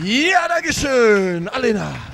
Ja, danke Ja, Dankeschön, Alena.